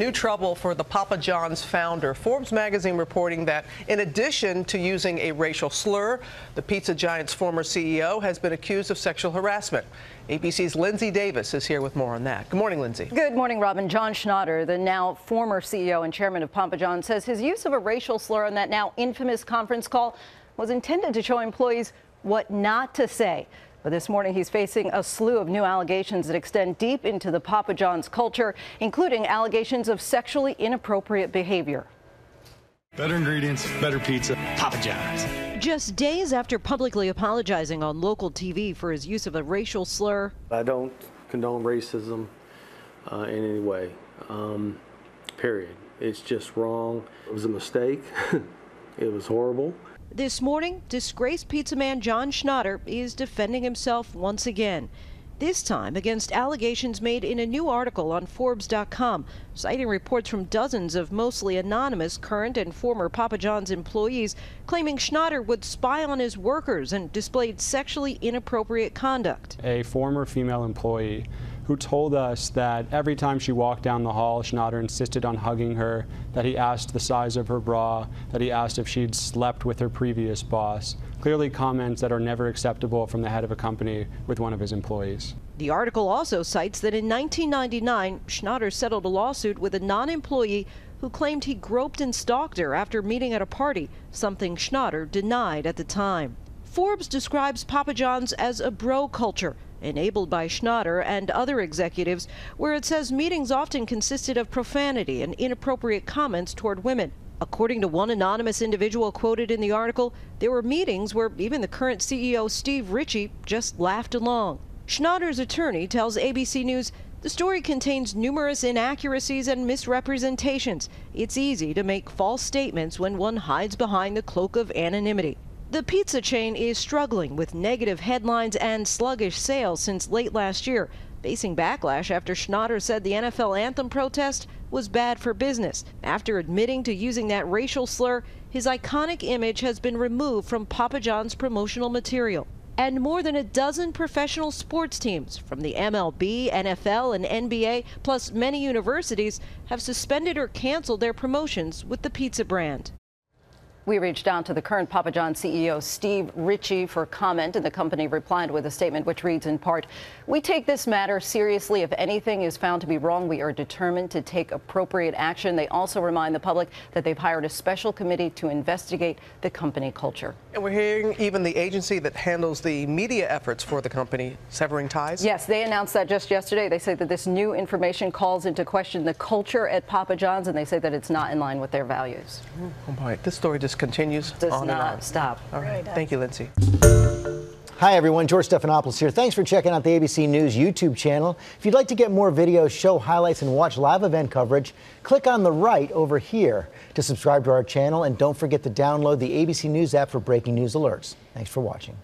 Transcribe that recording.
New trouble for the Papa John's founder. Forbes magazine reporting that in addition to using a racial slur, the pizza giant's former CEO has been accused of sexual harassment. ABC's Linsey Davis is here with more on that. Good morning, Linsey. Good morning, Robin. John Schnatter, the now former CEO and chairman of Papa John, says his use of a racial slur on that now infamous conference call was intended to show employees what not to say. But this morning, he's facing a slew of new allegations that extend deep into the Papa John's culture, including allegations of sexually inappropriate behavior. Better ingredients, better pizza, Papa John's. Just days after publicly apologizing on local TV for his use of a racial slur. I don't condone racism uh, in any way, um, period. It's just wrong. It was a mistake. it was horrible. This morning, disgraced pizza man John Schnatter is defending himself once again. This time against allegations made in a new article on Forbes.com, citing reports from dozens of mostly anonymous current and former Papa John's employees claiming Schnatter would spy on his workers and displayed sexually inappropriate conduct. A former female employee who told us that every time she walked down the hall, Schnatter insisted on hugging her, that he asked the size of her bra, that he asked if she'd slept with her previous boss. Clearly comments that are never acceptable from the head of a company with one of his employees. The article also cites that in 1999, Schnatter settled a lawsuit with a non-employee who claimed he groped and stalked her after meeting at a party, something Schnatter denied at the time. Forbes describes Papa John's as a bro culture, enabled by Schnatter and other executives, where it says meetings often consisted of profanity and inappropriate comments toward women. According to one anonymous individual quoted in the article, there were meetings where even the current CEO Steve Ritchie just laughed along. Schnatter's attorney tells ABC News the story contains numerous inaccuracies and misrepresentations. It's easy to make false statements when one hides behind the cloak of anonymity. The pizza chain is struggling with negative headlines and sluggish sales since late last year, facing backlash after Schnatter said the NFL anthem protest was bad for business. After admitting to using that racial slur, his iconic image has been removed from Papa John's promotional material. And more than a dozen professional sports teams from the MLB, NFL, and NBA, plus many universities, have suspended or canceled their promotions with the pizza brand. We reached out to the current Papa John CEO, Steve Ritchie, for comment, and the company replied with a statement which reads in part, We take this matter seriously. If anything is found to be wrong, we are determined to take appropriate action. They also remind the public that they've hired a special committee to investigate the company culture. And we're hearing even the agency that handles the media efforts for the company severing ties? Yes, they announced that just yesterday. They say that this new information calls into question the culture at Papa John's, and they say that it's not in line with their values. Oh, boy. This story just continues Does on not and on. stop. All right. Thank you, Linsey. Hi, everyone. George Stephanopoulos here. Thanks for checking out the ABC News YouTube channel. If you'd like to get more videos, show highlights, and watch live event coverage, click on the right over here to subscribe to our channel. And don't forget to download the ABC News app for breaking news alerts. Thanks for watching.